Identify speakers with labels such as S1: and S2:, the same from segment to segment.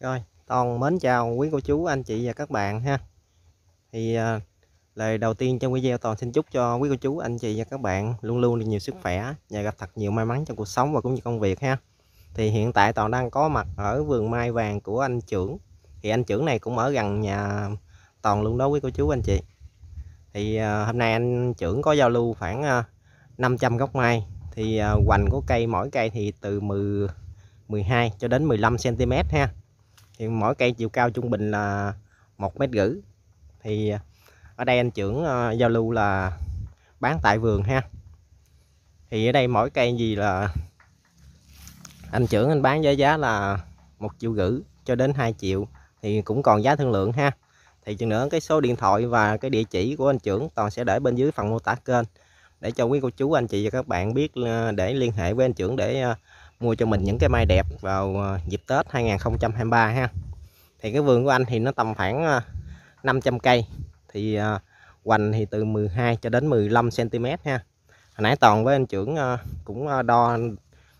S1: Rồi, Toàn mến chào quý cô chú, anh chị và các bạn ha. Thì à, lời đầu tiên trong video Toàn xin chúc cho quý cô chú, anh chị và các bạn luôn luôn được nhiều sức khỏe và gặp thật nhiều may mắn trong cuộc sống và cũng như công việc ha. Thì hiện tại Toàn đang có mặt ở vườn mai vàng của anh trưởng. Thì anh trưởng này cũng ở gần nhà Toàn luôn đó quý cô chú, anh chị. Thì à, hôm nay anh trưởng có giao lưu khoảng à, 500 gốc mai. Thì à, hoành của cây mỗi cây thì từ 10 12 cho đến 15 cm ha thì mỗi cây chiều cao trung bình là một mét rưỡi. Thì à, ở đây anh trưởng à, giao lưu là bán tại vườn ha. Thì ở đây mỗi cây gì là, anh trưởng anh bán với giá là một triệu rưỡi cho đến 2 triệu, thì cũng còn giá thương lượng ha. Thì chừng nữa cái số điện thoại và cái địa chỉ của anh trưởng toàn sẽ để bên dưới phần mô tả kênh. Để cho quý cô chú, anh chị và các bạn biết à, để liên hệ với anh trưởng để mua cho mình những cái mai đẹp vào ờ, dịp Tết 2023 ha. Thì cái vườn của anh thì nó tầm khoảng ờ, 500 cây. Thì ờ, hoành thì từ 12 cho đến 15 cm ha. Hồi nãy toàn với anh trưởng cũng đo,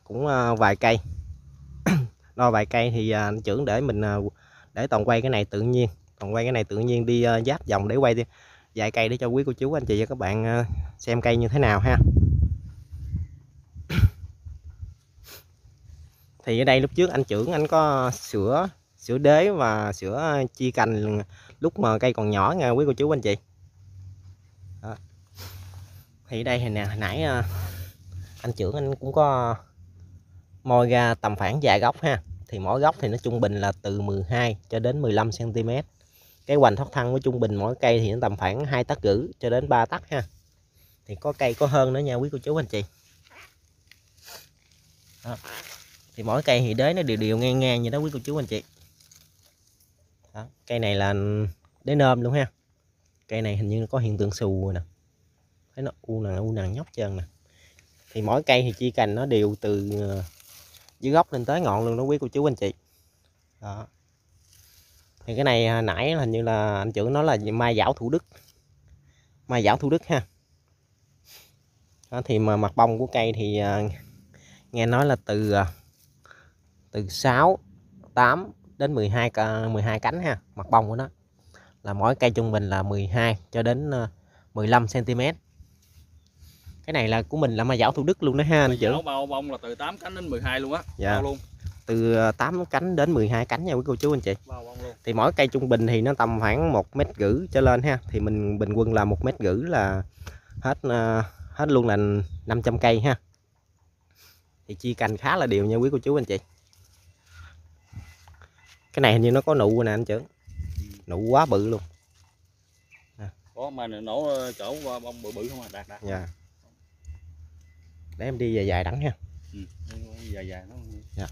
S1: cũng vài cây. Đo vài cây thì anh trưởng để mình để toàn quay cái này tự nhiên. Toàn quay cái này tự nhiên đi giáp vòng để quay đi, vài cây để cho quý cô chú, anh chị và các bạn xem cây như thế nào ha. Thì ở đây lúc trước anh trưởng anh có sửa sửa đế và sửa chi cành lúc mà cây còn nhỏ nha, quý cô chú anh chị. Đó. thì đây nè hồi nãy ờ, anh trưởng anh cũng có moi ra tầm khoảng vài gốc ha. Thì mỗi gốc thì nó trung bình là từ 12 cho đến 15 cm cái hoành thoát thân của trung bình mỗi cây thì nó tầm khoảng hai tấc rưỡi cho đến 3 tấc ha. Thì có cây có hơn nữa nha, quý cô chú anh chị. Đó thì mỗi cây thì đế nó đều đều ngang ngang như đó quý cô chú anh chị. Đó. cây này là đế nôm luôn ha. Cây này hình như có hiện tượng xù rồi nè. Thấy nó u nằng u nằng nhóc trơn nè. Thì mỗi cây thì chi cành nó đều từ ờ, dưới gốc lên tới ngọn luôn đó quý cô chú anh chị. Đó. Thì cái này à, nãy hình như là anh trưởng nói là mai giảo thủ đức. Mai giảo thủ đức ha. Đó, thì mà mặt bông của cây thì à, nghe nói là từ à, từ 6 8 đến 12 12 cánh ha mặt bông của nó. Là mỗi cây trung bình là 12 cho đến 15 ờ, cm cái này là của mình là ma giảo thủ đức luôn đó ha anh
S2: chị bao bông là từ 8 cánh đến 12 luôn á
S1: dạ. luôn. Từ 8 ờ, cánh đến 12 cánh nha quý cô chú anh chị. Thì mỗi cây trung bình thì nó tầm khoảng một mét rưỡi trở lên ha thì mình bình quân là một mét rưỡi là hết uh, hết luôn là 500 cây ha. Thì chi cành khá là đều nha quý cô chú anh chị cái này hình như nó có nụ nè anh trưởng. Nụ quá bự luôn.
S2: À. có mà nổ ờ, chỗ bông bự bự không à? Đạt đạt.
S1: Dạ. Để em đi dài dài đắng ha
S2: ừ, dài dài nó
S1: dạ.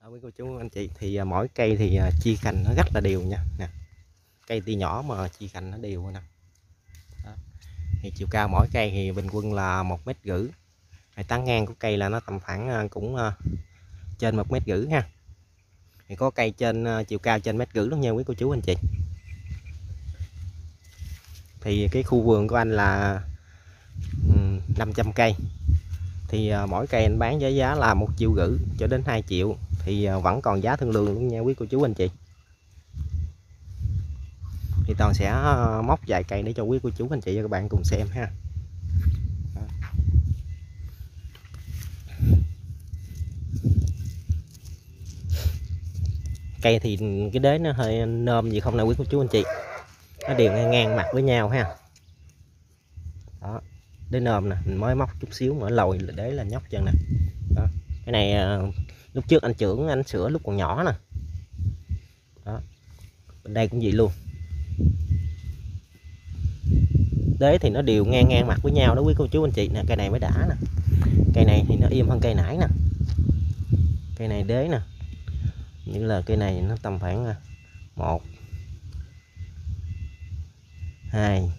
S1: Đó, quý cô chú anh chị thì à, mỗi cây thì chi cành nó rất là đều nha. Nè. Cây tuy nhỏ mà chi cành nó đều nè thì chiều cao mỗi cây thì bình quân là một mét rưỡi. Hay tán ngang của cây là nó tầm khoảng à, cũng à, trên một mét rưỡi ha. Thì có cây trên à, chiều cao trên mét rưỡi luôn nha quý cô chú, anh chị. Thì cái khu vườn của anh là ừ, 500 cây. Thì mỗi cây anh bán với giá là một triệu rưỡi cho đến 2 triệu. Thì vẫn còn giá thương lượng luôn nha quý cô chú, anh chị thì toàn sẽ ờ, móc vài cây để cho quý cô chú anh chị và các bạn cùng xem ha. Cây thì cái đế nó hơi nôm gì không nè quý cô chú anh chị? Nó đều ngang, ngang mặt với nhau ha. Đó đế nôm nè mình mới móc chút xíu mở lồi đế là nhóc chân nè. Đó. cái này ờ, lúc trước anh trưởng anh sửa lúc còn nhỏ nè. Đó bên đây cũng vậy luôn. Đế thì nó đều ngang ngang mặt với nhau đó quý cô chú anh chị. Nè cây này mới đã nè. Cây này thì nó im hơn cây nãy nè. Cây này đế nè. Như là cây này nó tầm khoảng à, một hai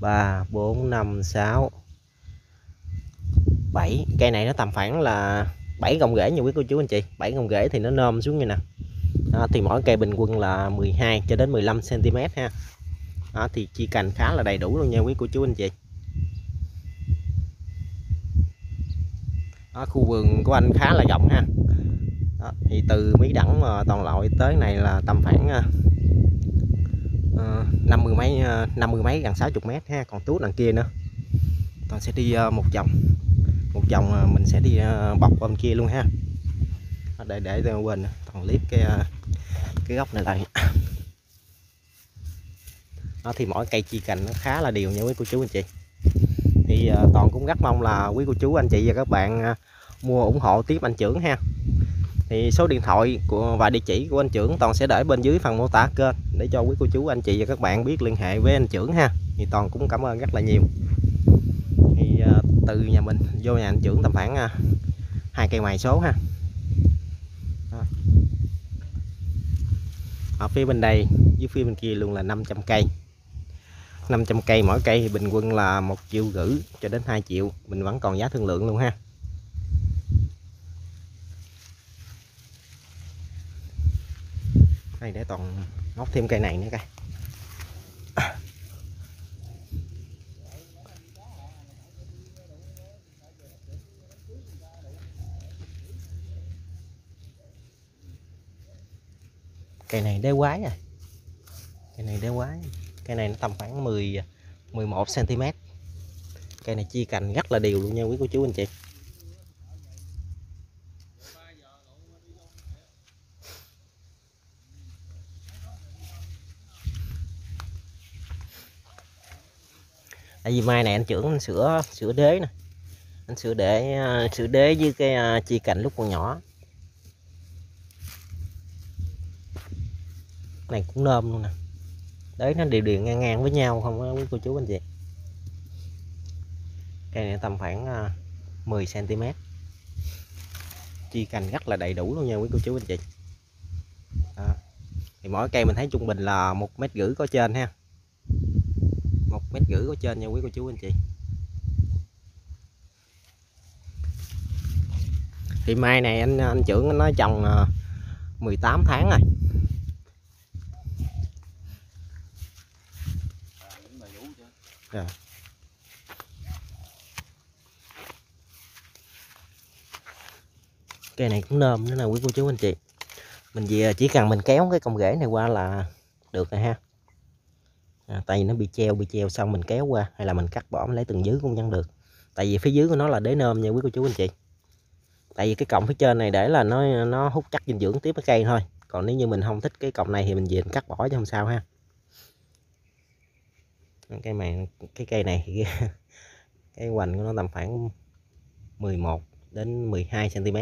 S1: ba bốn năm sáu bảy. Cây này nó tầm khoảng là bảy gồng rễ như quý cô chú anh chị. Bảy gồng rễ thì nó nôm xuống như nè. Đó, thì mỗi cây bình quân là 12 cho đến 15 cm ha đó, thì chi cành khá là đầy đủ luôn nha quý cô chú anh chị. Đó, khu vườn của anh khá là rộng ha. Đó, thì từ mấy đẳng mà toàn loại tới này là tầm khoảng uh, năm mươi mấy ờ, năm mươi mấy gần 60 mét ha còn tuốt đằng kia nữa. Toàn sẽ đi uh, một vòng. Một vòng uh, mình sẽ đi uh, bọc bên kia luôn ha. Để để quên toàn clip cái uh, cái góc này lại đó thì mỗi cây chi cành nó khá là đều nha quý cô chú anh chị. Thì uh, toàn cũng rất mong là quý cô chú anh chị và các bạn uh, mua ủng hộ tiếp anh trưởng ha. Thì số điện thoại của và địa chỉ của anh trưởng toàn sẽ để bên dưới phần mô tả kênh để cho quý cô chú anh chị và các bạn biết liên hệ với anh trưởng ha. Thì toàn cũng cảm ơn rất là nhiều. Thì uh, từ nhà mình vô nhà anh trưởng tầm khoảng uh, hai cây ngoài số ha. Ở phía bên đây dưới phía bên kia luôn là 500 cây. 500 cây, mỗi cây thì bình quân là một triệu rưỡi cho đến 2 triệu. Mình vẫn còn giá thương lượng luôn ha. Đây, để toàn móc thêm cây này nữa coi. Cây này đế quái à. Cây này đế quái cây này nó tầm khoảng 10 11 cm cây này chia cành rất là đều luôn nha quý cô chú, anh chị. Tại vì mai này anh trưởng anh sửa sửa đế nè. Anh sửa để à, sửa đế với cái à, chia cành lúc còn nhỏ. Này cũng nôm luôn nè đấy, nó đều đều ngang ngang với nhau, không á quý cô chú anh chị. Cây này tầm khoảng ờ, 10 cm chi cành rất là đầy đủ luôn nha quý cô chú anh chị. Đó. thì mỗi cây mình thấy trung bình là một mét rưỡi có trên ha. Một mét rưỡi có trên nha, quý cô chú anh chị. Thì mai này anh anh trưởng nó nói trồng 18 ờ, tháng rồi. Dạ. yeah. cây này cũng nơm nữa nè quý cô chú anh chị. Mình về chỉ cần mình kéo cái cọng rễ này qua là được rồi ha. À, tại vì nó bị treo bị treo xong mình kéo qua hay là mình cắt bỏ mình lấy từng dưới cũng vẫn được. Tại vì phía dưới của nó là đế nơm nha quý cô chú anh chị. Tại vì cái cọng phía trên này để là nó nó hút chắc dinh dưỡng tiếp cái cây thôi. Còn nếu như mình không thích cái cọng này thì mình về mình cắt bỏ chứ không sao ha cái này cái cây này thì cái, hoành của nó tầm khoảng 11 đến 12 cm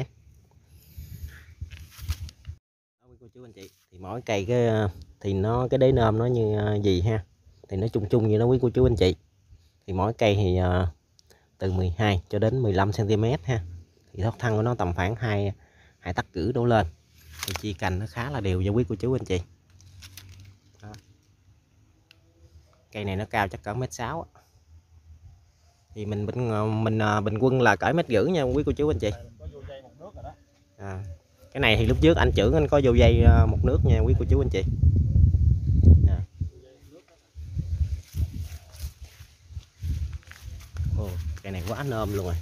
S1: cô chú anh chị. Thì mỗi cây cái thì nó cái đế nơm nó như à, gì ha? Thì nó chung chung như nó quý cô chú anh chị. Thì mỗi cây thì à, từ 12 cho đến 15 cm ha. Thì thoát thân của nó tầm khoảng hai hai tắc cử đổ lên. Thì chi cành nó khá là đều cho quý cô chú anh chị Đó cây này nó cao chắc cỡ mét sáu thì mình bình ờ, mình ờ, bình quân là cỡ mét rưỡi nha quý cô chú anh chị. À, cái này thì lúc trước anh trưởng anh có vô dây ờ, một nước nha quý cô chú anh chị. À. Ồ, cây này quá nôm luôn rồi.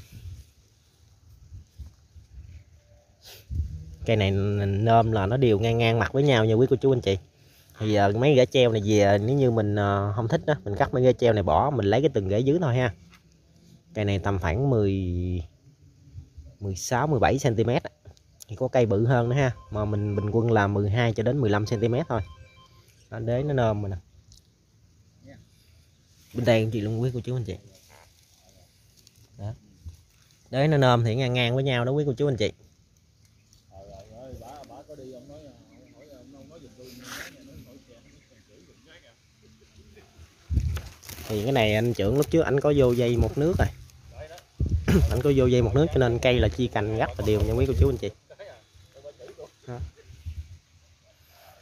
S1: Cây này nôm là nó đều ngang ngang mặt với nhau nha quý cô chú anh chị thì giờ mấy rễ treo này về ờ, nếu như mình ờ, không thích đó mình cắt mấy rễ treo này bỏ mình lấy cái từng rễ dưới thôi ha. Cây này tầm khoảng 10 16 17 cm thì có cây bự hơn nữa ha mà mình bình quân là 12 cho đến 15 cm thôi. Đó, đế nó nơm mình nè. Bên đây anh chị luôn quý cô chú anh chị. Đó. Đế nó nơm thì ngang ngang với nhau đó quý cô chú anh chị. Thì cái này anh trưởng lúc trước anh có vô dây một nước rồi. Anh có vô dây một nước cho nên cây là chi cành rất là đều nha quý cô chú anh chị. Đó.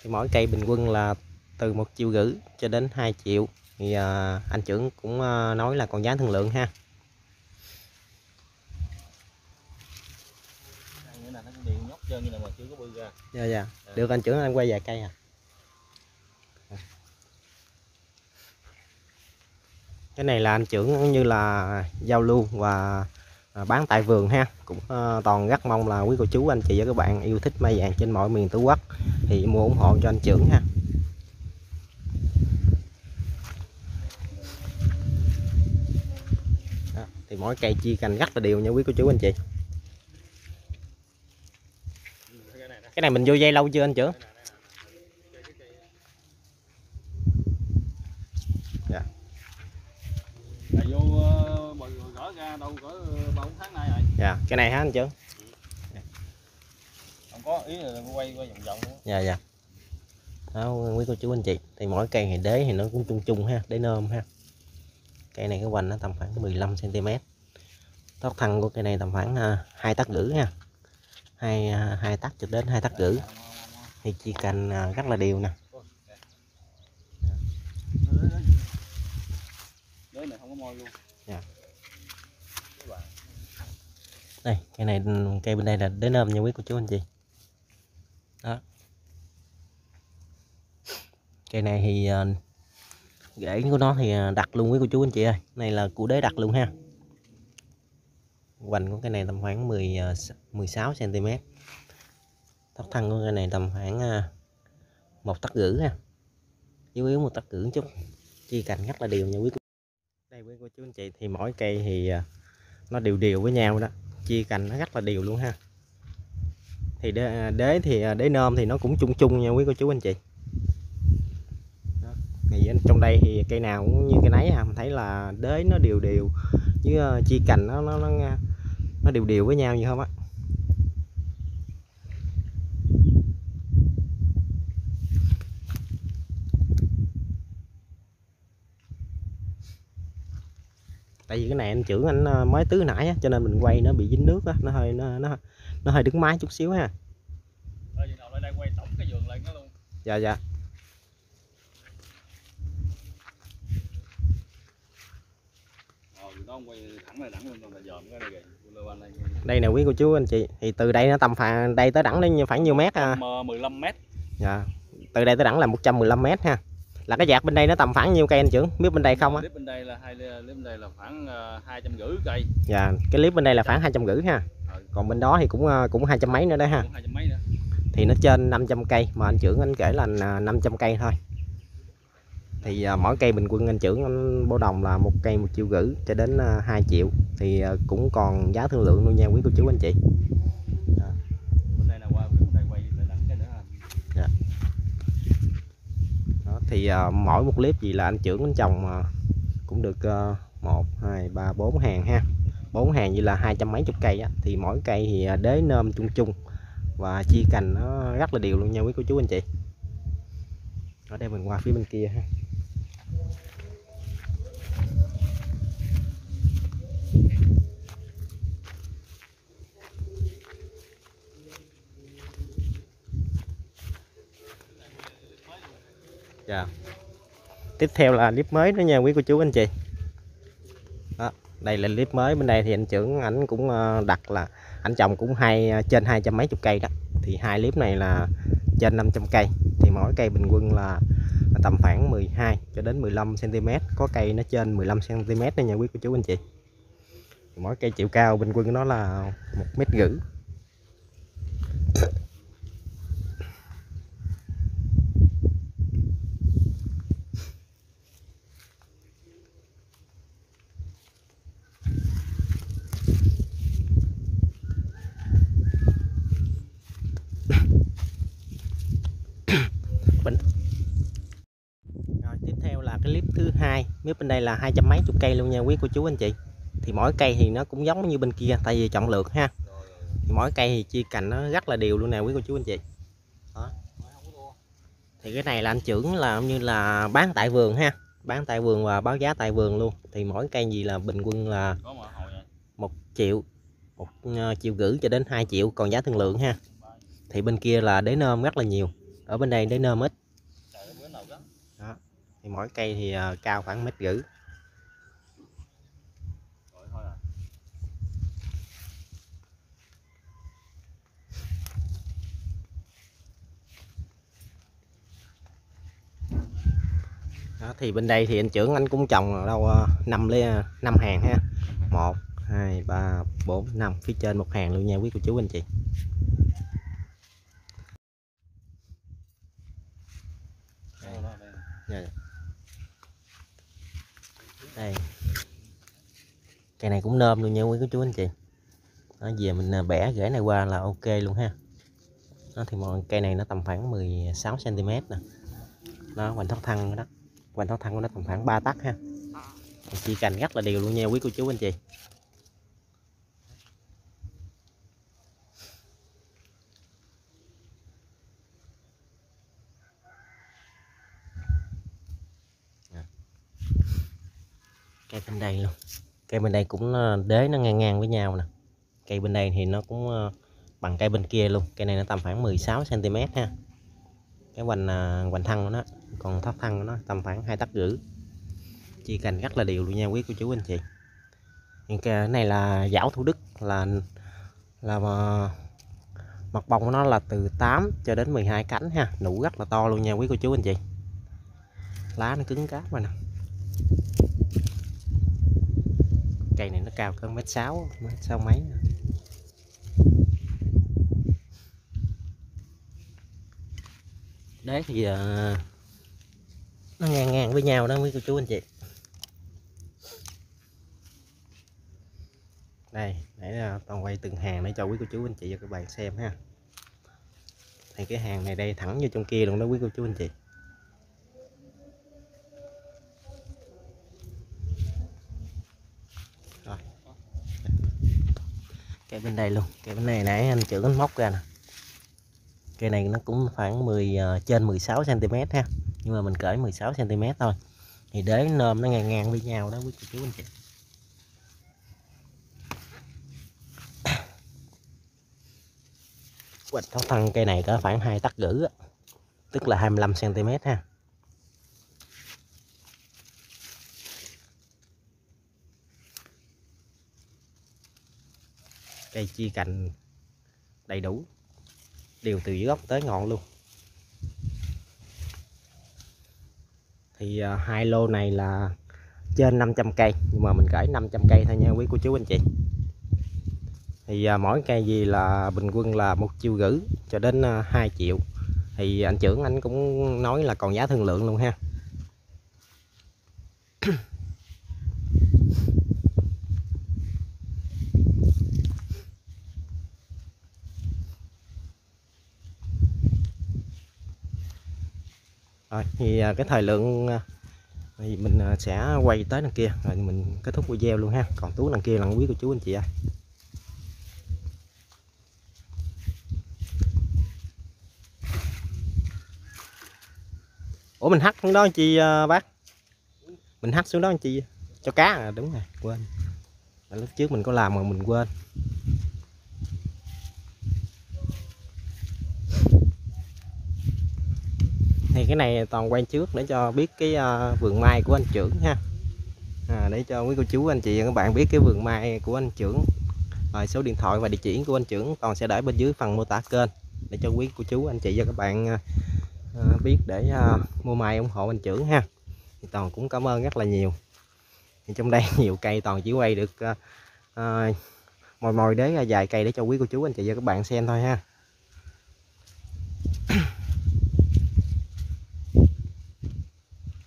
S1: thì mỗi cây bình quân là từ một triệu rưỡi cho đến 2 triệu. Thì à, anh trưởng cũng à, nói là còn giá thương lượng ha. Dạ dạ. Được anh trưởng anh quay vài cây à cái này là anh trưởng như là giao lưu và à, bán tại vườn ha. Cũng à, toàn rất mong là quý cô chú anh chị và các bạn yêu thích mai vàng trên mọi miền tổ quốc thì mua ủng hộ cho anh trưởng ha. Đó, thì mỗi cây chia cành rất là đều nha quý cô chú anh chị. Cái này mình vô dây lâu chưa anh trưởng
S2: là vô ờ, bờ gỡ ra đâu cỡ ba bốn tháng nay rồi.
S1: Dạ cái này hả anh trưởng
S2: không có ý là quay quay vòng vòng luôn
S1: dạ dạ. Đó quý cô chú anh chị thì mỗi cây thì đế thì nó cũng chung chung ha đế nôm ha. Cây này cái hoành nó tầm khoảng 15 cm tóc thân của cây này tầm khoảng à, hai tấc rưỡi ha. Hai hai tấc cho đến hai tấc rưỡi. Thì chia cành rất là đều nè
S2: đứa này không có môi luôn.
S1: Dạ. Đây cây này, cây bên đây là đế nơm nha quý cô chú anh chị. Đó. Cây này thì ờ, rễ của nó thì ờ, đặt luôn quý cô chú anh chị ơi. Này là củ đế đặt luôn ha. Hoành của cái này tầm khoảng 10 16 cm tóc thân của cái này tầm khoảng ờ, một tấc rưỡi ha. Yếu yếu một tấc rưỡi chút. Chi cành rất là đều nha quý cô đây quý cô chú anh chị thì mỗi cây thì à, nó đều đều với nhau đó. Chia cành nó rất là đều luôn ha. Thì đế, à, đế thì à, đế nôm thì nó cũng chung chung nha quý cô chú anh chị. Đó. thì trong đây thì cây nào cũng như cây nấy ha mình thấy là đế nó đều đều với chia cành nó nó nó nó đều đều với nhau như không á. Tại vì cái này anh trưởng anh à, mới tưới nãy á, cho nên mình quay nó bị dính nước á nó hơi nó nó nó hơi đứng mái chút xíu ha. Dạ dạ.
S2: Anh đây.
S1: Nè quý cô chú anh chị. Thì từ đây nó tầm phà đây tới đẳng nó khoảng nhiêu mét à?
S2: Tầm, ờ, 15 mét.
S1: Dạ. Từ đây tới đẳng là 115 mét ha là cái dạt bên đây nó tầm khoảng nhiêu cây anh trưởng? Biết bên đây không á?
S2: Clip bên đây là hai clip bên đây là khoảng ờ, hai trăm rưỡi cây.
S1: Dạ cái clip bên đây là khoảng hai trăm rưỡi ha.
S2: Rồi.
S1: còn bên đó thì cũng à, cũng hai trăm mấy nữa đấy ha.
S2: Cũng hai trăm mấy nữa.
S1: Thì nó trên 500 cây mà anh trưởng anh kể là à, 500 cây thôi. Thì mỗi cây bình quân anh trưởng anh bổ đồng là một cây một triệu rưỡi cho đến à, 2 triệu. Thì cũng còn giá thương lượng luôn nha quý cô chú anh chị
S2: bên đây là qua bên đây quay lại đẳng cái nữa ha
S1: đó, thì à, mỗi một clip gì là anh trưởng anh chồng à, cũng được à, 1 2 3 4 hàng ha. Bốn hàng như là hai trăm mấy chục cây á. Thì mỗi cây thì à, đế nôm chung chung và chia cành nó rất là đều luôn nha quý cô chú anh chị. Ở đây mình qua phía bên kia ha. Dạ. Tiếp theo là clip mới đó nha quý cô chú anh chị. Đó, đây là clip mới bên đây thì anh trưởng ảnh cũng ờ, đặt là anh chồng cũng hai ờ, trên hai trăm mấy chục cây đó. Thì hai clip này là trên 500 cây thì mỗi cây bình quân là là tầm khoảng 12 cho đến 15 cm, có cây nó trên 15 cm đó nha quý cô chú anh chị. Mỗi cây chiều cao bình quân nó là một mét rưỡi. Rồi tiếp theo là cái clip thứ hai, clip bên đây là hai trăm mấy chục cây luôn nha quý cô chú anh chị. Thì mỗi cây thì nó cũng giống như bên kia, tại vì chọn lượt ha. Thì mỗi cây thì chia cành nó rất là đều luôn nè quý cô chú anh chị. Đó. Thì cái này là anh trưởng là như là bán tại vườn ha, bán tại vườn và báo giá tại vườn luôn. Thì mỗi cây gì là bình quân là một triệu, một ờ, triệu rưỡi cho đến 2 triệu còn giá thương lượng ha. Thì bên kia là đế nôm rất là nhiều, ở bên đây đế nôm ít.
S2: trời ơi, bữa nào đó
S1: thì mỗi cây thì à, cao khoảng mét rưỡi.
S2: À.
S1: Đó, thì bên đây thì anh trưởng anh cũng trồng đâu năm lê năm hàng ha. Một hai ba bốn năm phía trên một hàng luôn nha quý cô chú anh chị.
S2: Đó, đây.
S1: Đây. Cây này cũng nôm luôn nha quý cô chú anh chị. Nó về mình à, bẻ rễ này qua là ok luôn ha. Nó thì mọi cây này nó tầm khoảng 16 cm nè. Nó hoành thoát thân đó. Hoành thoát thân của nó tầm khoảng 3 tắc ha. Chỉ cành rất là đều luôn nha quý cô chú anh chị cây bên đây luôn cây bên đây cũng ờ, đế nó ngang ngang với nhau nè. Cây bên đây thì nó cũng ờ, bằng cây bên kia luôn. Cây này nó tầm khoảng 16 cm ha. Cái hoành ờ, hoành thân của nó, còn thấp thân của nó tầm khoảng hai tấc rưỡi. Chia cành rất là đều luôn nha, quý cô chú, anh chị. Những cái này là giảo thủ đức, là là mà mặt bông của nó là từ 8 cho đến 12 cánh ha. Nụ rất là to luôn nha, quý cô chú, anh chị. Lá nó cứng cáp rồi nè cây này nó cao cỡ mét sáu mét sáu mấy đấy thì ờ, nó ngang ngang với nhau đó quý cô chú anh chị. Đây để ờ, toàn quay từng hàng để cho quý cô chú anh chị và các bạn xem ha. Thì cái hàng này đây thẳng vô trong kia luôn đó quý cô chú anh chị. Cái bên đây luôn. Cái bên này nãy anh trưởng anh móc ra nè. Cây này nó cũng khoảng 10 uh, ờ, trên 16 cm ha. Nhưng mà mình cởi 16 cm thôi. Thì đế nôm nó ngang ngang với nhau đó quý cô chú anh chị. Quạch thoát thân cây này có khoảng hai tắc rưỡi tức là 25 cm ha. Cây chia cành đầy đủ. Đều từ dưới gốc tới ngọn luôn. Thì à, hai lô này là trên 500 cây, nhưng mà mình cởi 500 cây thôi nha quý cô chú anh chị. Thì à, mỗi cây gì là bình quân là một triệu rưỡi cho đến à, 2 triệu. Thì anh trưởng anh cũng nói là còn giá thương lượng luôn ha. Rồi, thì à, cái thời lượng à, thì mình à, sẽ quay tới đằng kia. Rồi mình kết thúc video luôn ha. Còn tú đằng kia là quý cô chú anh chị ơi ủa, mình hắt xuống đó anh chị bác? Mình hắt xuống đó anh chị cho cá à đúng rồi, quên. Lúc trước mình có làm mà mình quên. Thì cái này toàn quay trước để cho biết cái ờ, vườn mai của anh trưởng ha. À, để cho quý cô chú anh chị và các bạn biết cái vườn mai của anh trưởng. Rồi số điện thoại và địa chỉ của anh trưởng toàn sẽ để bên dưới phần mô tả kênh để cho quý cô chú anh chị và các bạn ờ, ờ, biết để mua mai ủng hộ anh trưởng ha. Thì toàn cũng cảm ơn rất là nhiều. Thì trong đây nhiều cây toàn chỉ quay được à, à, mồi mồi đế vài cây để cho quý cô chú anh chị và các bạn xem thôi ha.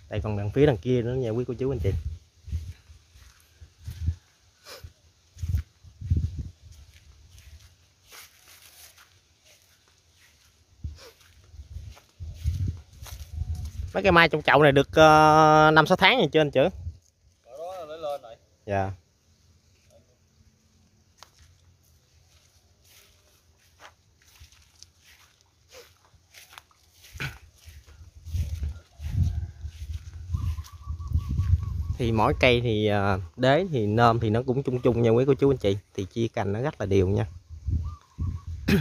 S1: Đây còn đằng phía đằng kia nữa nha quý cô chú anh chị. Mấy cái mai trong chậu này được ờ, năm sáu tháng rồi trên chứ
S2: Cỡ đó lấy lên rồi
S1: dạ thì mỗi cây thì ờ, đế thì nôm thì nó cũng chung chung nha quý cô chú anh chị. Thì chia cành nó rất là đều nha.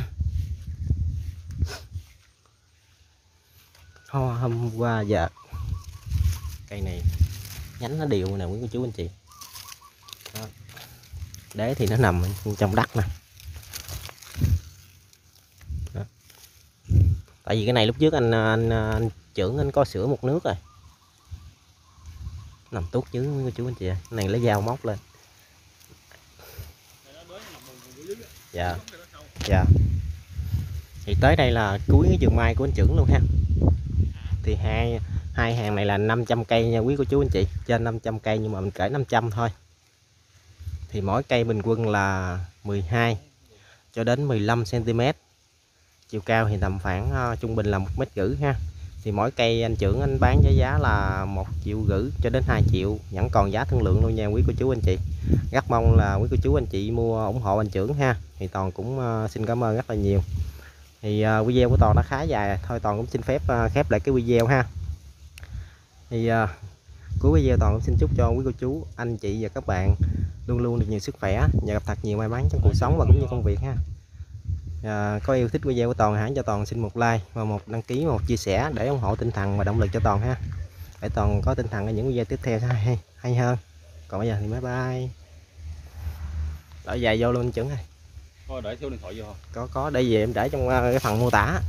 S1: Hoa hôm qua giờ cây này nhánh nó đều nè quý cô chú anh chị. Đó. đế thì nó nằm trong đất nè. Đó. tại vì cái này lúc trước anh ờ, anh, ờ, anh trưởng anh có sửa một nước rồi nằm tốt chứ quý cô chú anh chị ơi. Cái này lấy dao móc lên. Dạ. Dạ. Thì tới đây là cuối cái vườn mai của anh trưởng luôn ha. Thì hai hai hàng này là 500 cây nha quý cô chú anh chị. Trên 500 cây nhưng mà mình kể 500 thôi. Thì mỗi cây bình quân là 12 cho đến 15 cm chiều cao thì tầm khoảng uh, trung bình là một mét rưỡi ha thì mỗi cây anh trưởng anh bán với giá là một triệu rưỡi cho đến 2 triệu. Vẫn còn giá thương lượng luôn nha quý cô chú, anh chị. Rất mong là quý cô chú, anh chị mua ủng hộ anh trưởng ha. Thì toàn cũng ờ, xin cảm ơn rất là nhiều. Thì ờ, video của toàn nó khá dài thôi toàn cũng xin phép ờ, khép lại cái video ha. Thì cuối video toàn cũng xin chúc cho quý cô chú, anh chị và các bạn luôn luôn được nhiều sức khỏe. Và gặp thật nhiều may mắn trong cuộc sống và cũng như công việc ha à, có yêu thích video của toàn hãy cho toàn xin một like và một đăng ký một chia sẻ để ủng hộ tinh thần và động lực cho toàn ha. Để toàn có tinh thần ở những video tiếp theo hay, hay, hơn. Còn bây giờ thì bye bye đợi dài vô luôn chuẩn ơi.
S2: Thôi để số điện thoại vô
S1: có có để về em để trong ờ, cái phần mô tả